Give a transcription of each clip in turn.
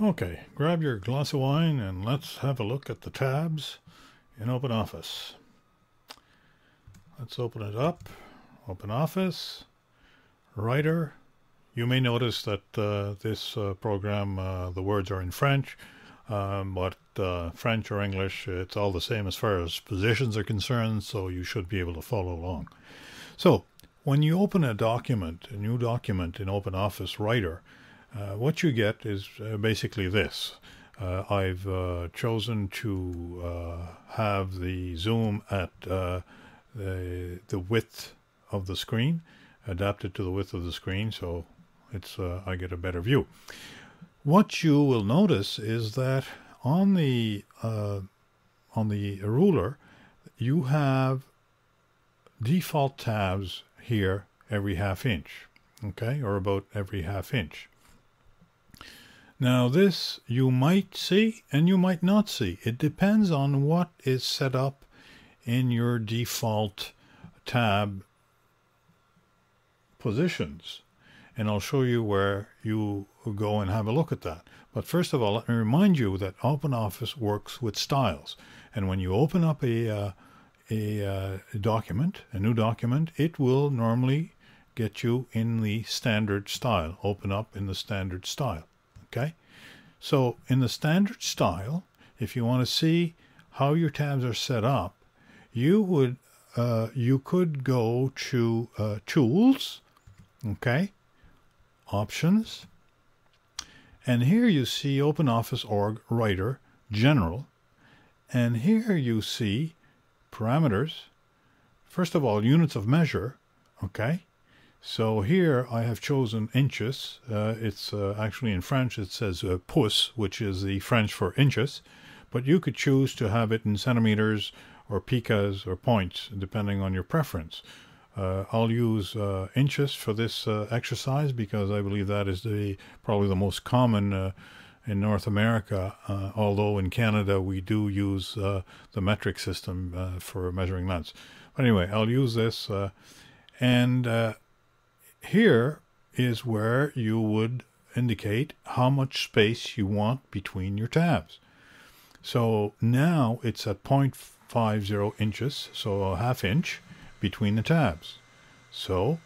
Okay, grab your glass of wine and let's have a look at the tabs in OpenOffice. Let's open it up. Open Office, Writer. You may notice that uh, this uh, program, uh, the words are in French, um, but uh, French or English, it's all the same as far as positions are concerned, so you should be able to follow along. So, when you open a document, a new document in OpenOffice Writer, what you get is uh, basically this. Uh, I've uh, chosen to uh, have the zoom at uh, the, the width of the screen, adapted to the width of the screen, so it's I get a better view. What you will notice is that on the on the ruler, you have default tabs here every half inch, okay, or about every half inch. Now, this you might see and you might not see. It depends on what is set up in your default tab positions. And I'll show you where you go and have a look at that. But first of all, let me remind you that OpenOffice works with styles. And when you open up a, uh, a, uh, document, a new document, it will normally get you in the standard style, open up in the standard style. Okay? So in the standard style, if you want to see how your tabs are set up, you would uh, you could go to uh, Tools, okay, Options, and here you see OpenOffice Org Writer General, and here you see Parameters. First of all, units of measure, okay, so here I have chosen inches. Uh, it's uh, actually in French it says uh, pouce, which is the French for inches, but you could choose to have it in centimeters or picas or points, depending on your preference. Uh, I'll use uh, inches for this uh, exercise because I believe that is the probably the most common in North America, although in Canada we do use the metric system for measuring lengths. But anyway, I'll use this and here is where you would indicate how much space you want between your tabs. So now it's at 0.50 inches, so a half inch between the tabs. So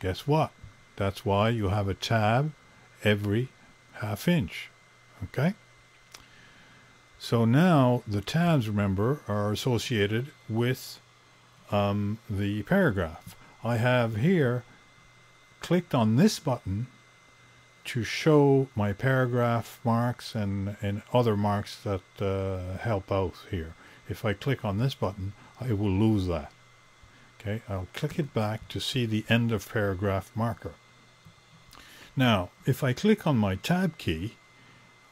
guess what? That's why you have a tab every half inch. Okay? So now the tabs, remember, are associated with um, the paragraph. I have here clicked on this button to show my paragraph marks and, and other marks that uh, help out here. If I click on this button, I will lose that. Okay, I'll click it back to see the end of paragraph marker. Now, if I click on my tab key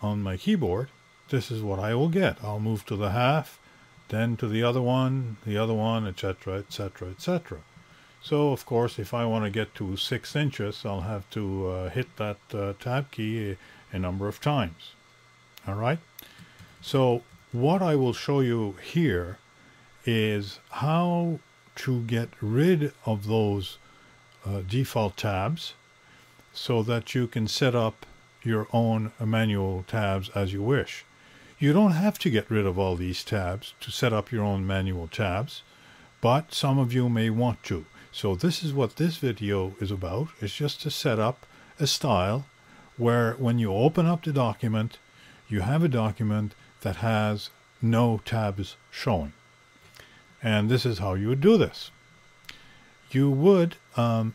on my keyboard, this is what I will get. I'll move to the half, then to the other one, the other one, etc., etc., etc. So of course if I want to get to 6 inches I'll have to uh, hit that uh, tab key a, a number of times. Alright? So what I will show you here is how to get rid of those uh, default tabs so that you can set up your own manual tabs as you wish. You don't have to get rid of all these tabs to set up your own manual tabs, but some of you may want to. So this is what this video is about. It's just to set up a style where when you open up the document, you have a document that has no tabs showing. And this is how you would do this. You would um,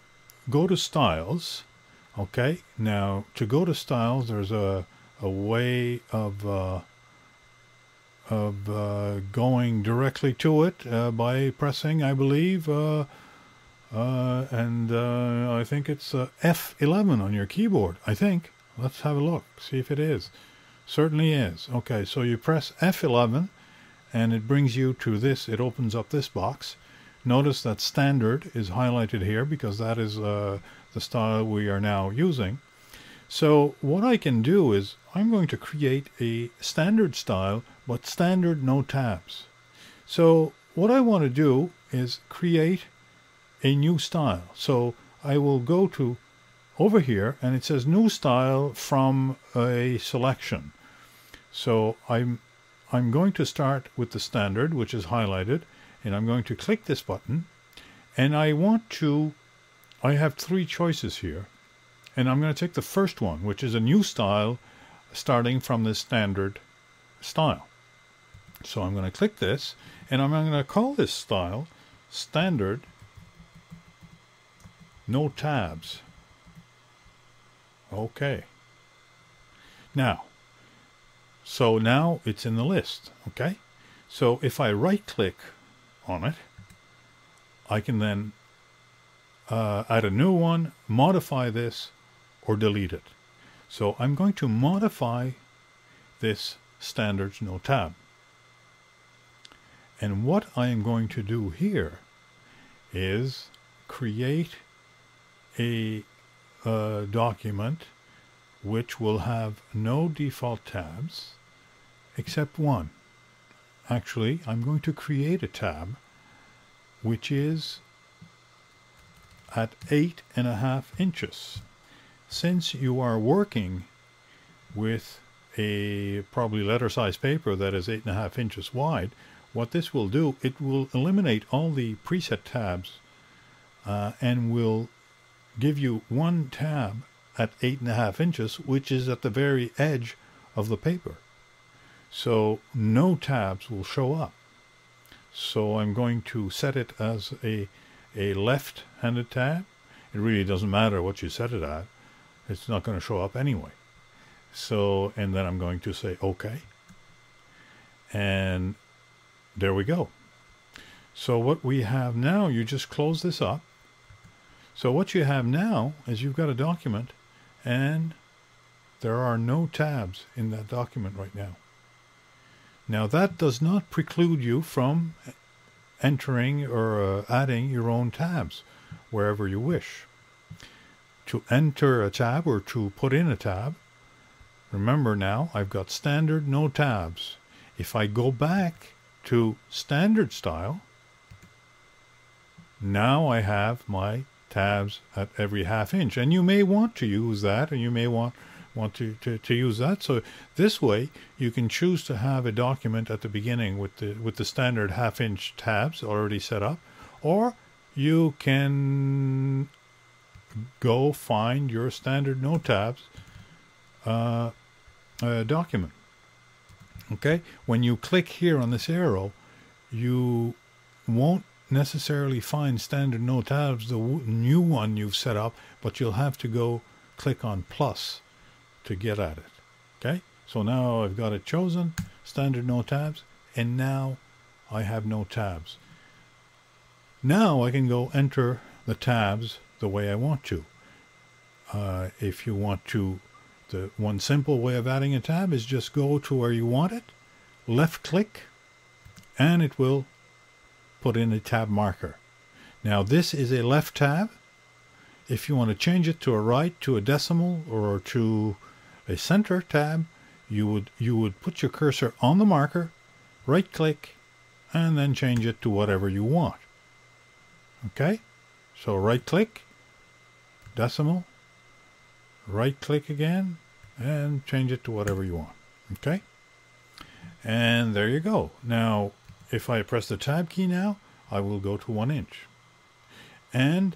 go to styles. Okay, now to go to styles, there's a, a way of uh, of uh, going directly to it uh, by pressing, I believe, uh, and uh, I think it's uh, F11 on your keyboard. I think. Let's have a look, see if it is. Certainly is. Okay, so you press F11 and it brings you to this, it opens up this box. Notice that standard is highlighted here because that is uh, the style we are now using. So what I can do is I'm going to create a standard style, but standard no tabs. So what I want to do is create a new style. So I will go to over here and it says new style from a selection. So I'm I'm going to start with the standard, which is highlighted, and I'm going to click this button, and I want to, I have three choices here, and I'm going to take the first one, which is a new style starting from the standard style. So I'm going to click this, and I'm going to call this style standard no tabs. Okay. Now, so now it's in the list, okay? So if I right click on it, I can then uh, add a new one, modify this, or delete it. So I'm going to modify this standards no tab. And what I am going to do here is create a, document which will have no default tabs except one. Actually, I'm going to create a tab which is at eight and a half inches. Since you are working with a probably letter size paper that is eight and a half inches wide, what this will do, it will eliminate all the preset tabs uh, and will give you one tab at eight and a half inches, which is at the very edge of the paper. So no tabs will show up. So I'm going to set it as a, a left-handed tab. It really doesn't matter what you set it at. It's not going to show up anyway. So, and then I'm going to say OK. And there we go. So what we have now, you just close this up. So what you have now is you've got a document and there are no tabs in that document right now. Now that does not preclude you from entering or uh, adding your own tabs wherever you wish. To enter a tab or to put in a tab, remember now I've got standard no tabs. If I go back to standard style, now I have my tabs at every half inch. And you may want to use that, and you may want want to, to, to use that. So this way, you can choose to have a document at the beginning with the with the standard half inch tabs already set up, or you can go find your standard no tabs uh, uh, document. Okay, when you click here on this arrow, you won't necessarily find standard no tabs, the new one you've set up, but you'll have to go click on plus to get at it. Okay, so now I've got it chosen, standard no tabs, and now I have no tabs. Now I can go enter the tabs the way I want to. Uh, if you want to, the one simple way of adding a tab is just go to where you want it, left click, and it will put in a tab marker. Now this is a left tab. If you want to change it to a right, to a decimal, or to a center tab, you would you would put your cursor on the marker, right click, and then change it to whatever you want. Okay? So right click, decimal, right click again, and change it to whatever you want. Okay? And there you go. Now if I press the tab key now, I will go to one inch. And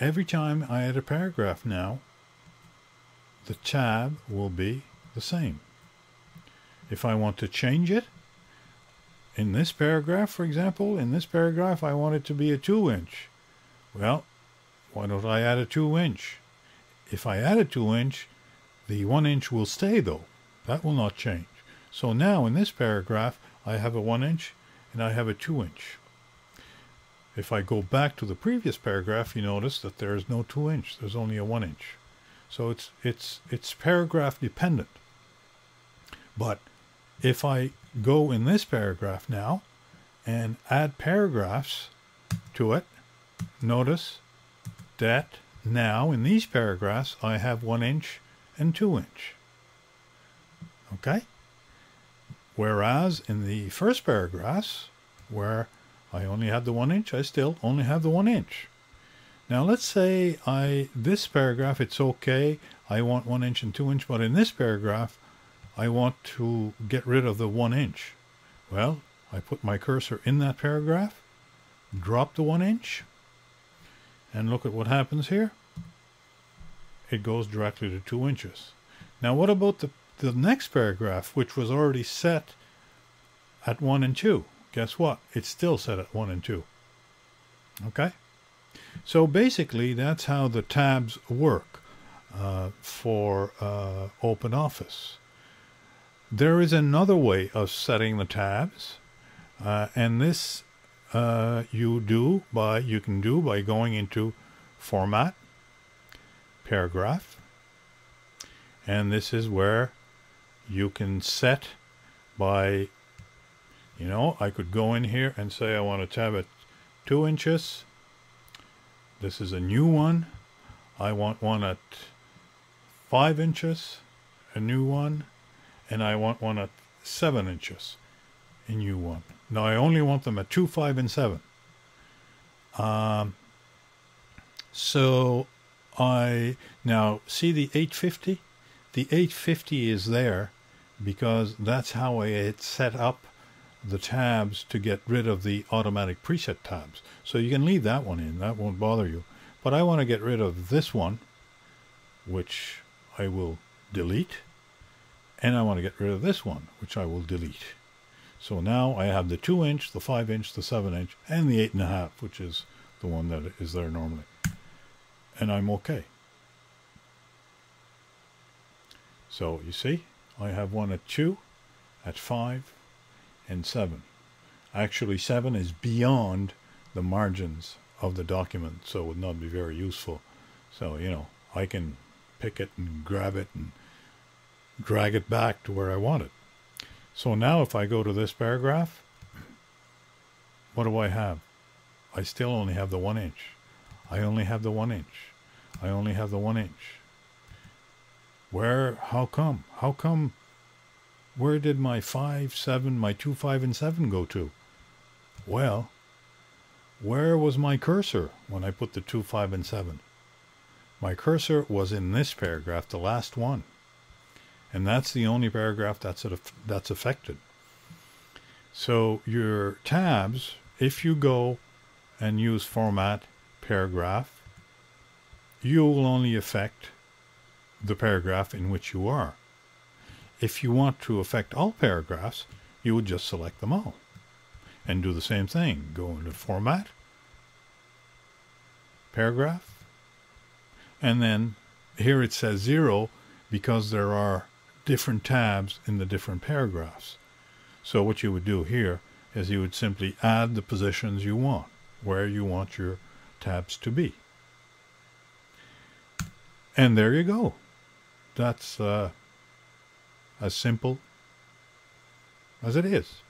every time I add a paragraph now, the tab will be the same. If I want to change it, in this paragraph, for example, in this paragraph, I want it to be a 2 inch. Well, why don't I add a 2 inch? If I add a 2 inch, the 1 inch will stay though. That will not change. So now in this paragraph, I have a 1 inch and I have a 2 inch. If I go back to the previous paragraph, you notice that there is no 2 inch, there's only a 1 inch. So it's, it's, it's paragraph dependent. But if I go in this paragraph now and add paragraphs to it, notice that now in these paragraphs I have 1 inch and 2 inch. Okay? Whereas in the first paragraphs, where I only had the one inch, I still only have the one inch. Now let's say I this paragraph it's okay. I want one inch and two inch, but in this paragraph, I want to get rid of the one inch. Well, I put my cursor in that paragraph, drop the one inch, and look at what happens here. It goes directly to two inches. Now what about the, the next paragraph, which was already set at one and two? Guess what? It's still set at one and two. Okay? So basically, that's how the tabs work uh, for uh, OpenOffice. There is another way of setting the tabs, uh, and this uh, you do by you can do by going into Format, Paragraph, and this is where you can set by you know I could go in here and say I want to tab at two inches this is a new one. I want one at 5 inches, a new one, and I want one at 7 inches, a new one. Now I only want them at 2, 5, and 7. Um, so I now see the 850? The 850 is there because that's how I set up the tabs to get rid of the automatic preset tabs. So you can leave that one in, that won't bother you. But I want to get rid of this one, which I will delete. And I want to get rid of this one, which I will delete. So now I have the 2 inch, the 5 inch, the 7 inch, and the 8.5, which is the one that is there normally. And I'm okay. So you see, I have one at 2, at 5, and 7. Actually, 7 is beyond the margins of the document, so it would not be very useful. So, you know, I can pick it and grab it and drag it back to where I want it. So now if I go to this paragraph, what do I have? I still only have the one inch. I only have the one inch. I only have the one inch. Where, how come? How come where did my 5, 7, my 2, 5, and 7 go to? Well, where was my cursor when I put the 2, 5, and 7? My cursor was in this paragraph, the last one. And that's the only paragraph that's, that's affected. So your tabs, if you go and use format paragraph, you will only affect the paragraph in which you are. If you want to affect all paragraphs, you would just select them all and do the same thing. Go into Format, Paragraph, and then here it says zero because there are different tabs in the different paragraphs. So what you would do here is you would simply add the positions you want, where you want your tabs to be. And there you go. That's uh, as simple as it is.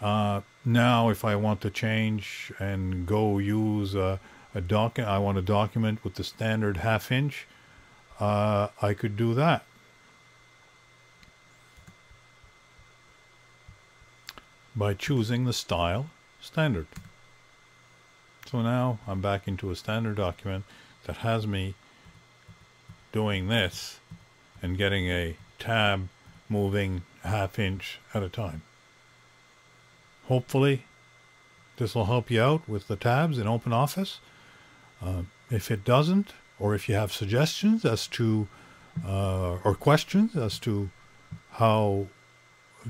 Uh, now, if I want to change and go use a, a I want a document with the standard half inch, uh, I could do that. By choosing the style standard. So now I'm back into a standard document that has me doing this and getting a tab moving half inch at a time. Hopefully, this will help you out with the tabs in OpenOffice. Uh, if it doesn't, or if you have suggestions as to, uh, or questions as to how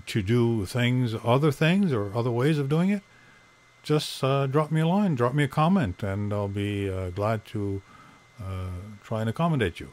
to do things, other things, or other ways of doing it, just uh, drop me a line, drop me a comment, and I'll be uh, glad to uh, try and accommodate you.